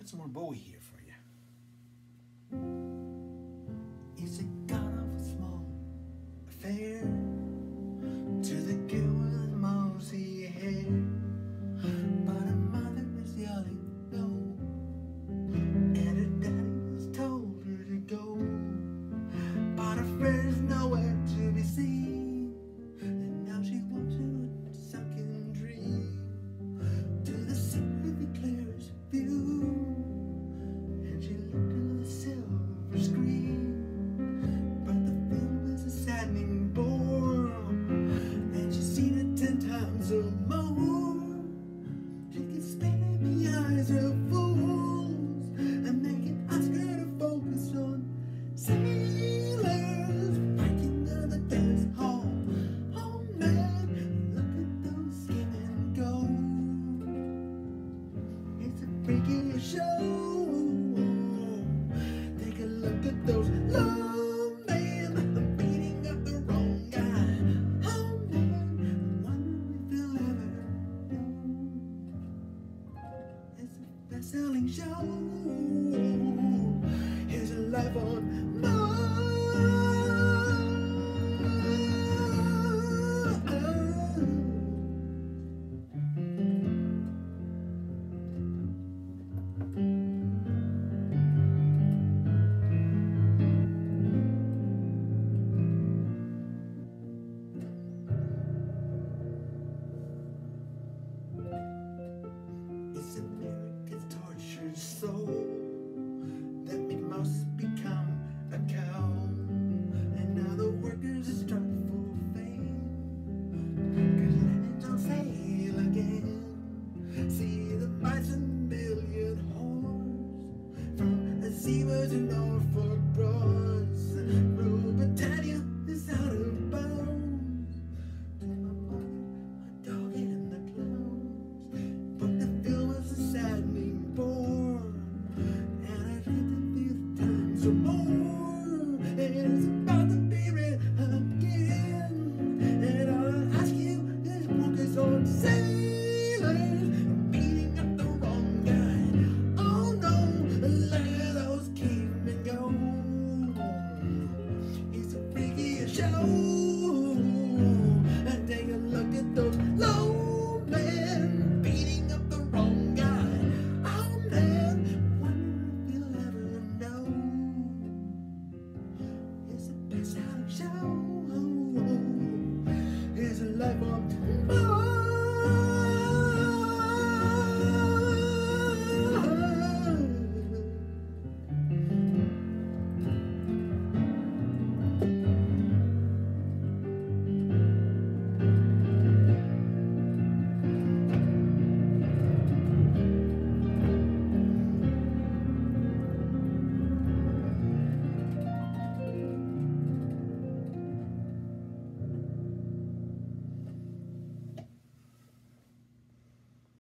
Put some more Bowie here for you. Freaking show. Take a look at those low man, I'm beating up the wrong guy. Oh man, wonder if they'll ever know. It's a best-selling show. Here's a life on. doesn't know. show.